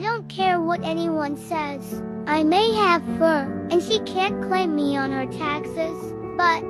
I don't care what anyone says. I may have fur, and she can't claim me on her taxes. But